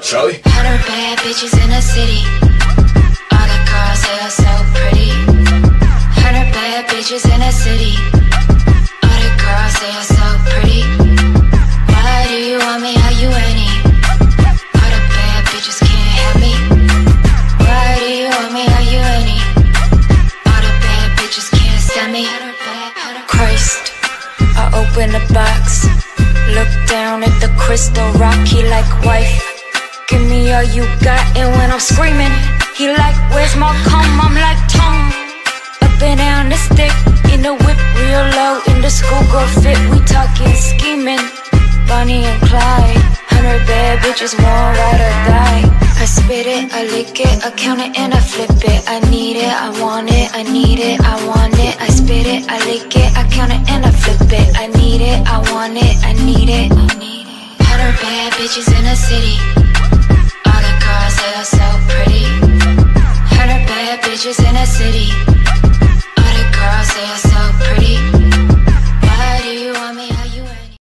Charlie. Hundred bad bitches in the city. All the girls they are so pretty. Hundred bad bitches in the city. Christ, I open the box. Look down at the crystal rocky like wife. Give me all you got, and when I'm screaming, he like, Where's my cum? I'm like, tongue. Up and down the stick, in the whip, real low, in the schoolgirl fit. We talking scheming, Bonnie and Clyde. Hundred bad bitches, one ride or die. I spit it, I lick it, I count it and I flip it. I need it, I want it, I need it, I want it. Spit it, I lick it, I count it and I flip it. I need it, I want it, I need it. Hundred bad bitches in the city. All the girls they are so pretty. Hundred bad bitches in the city.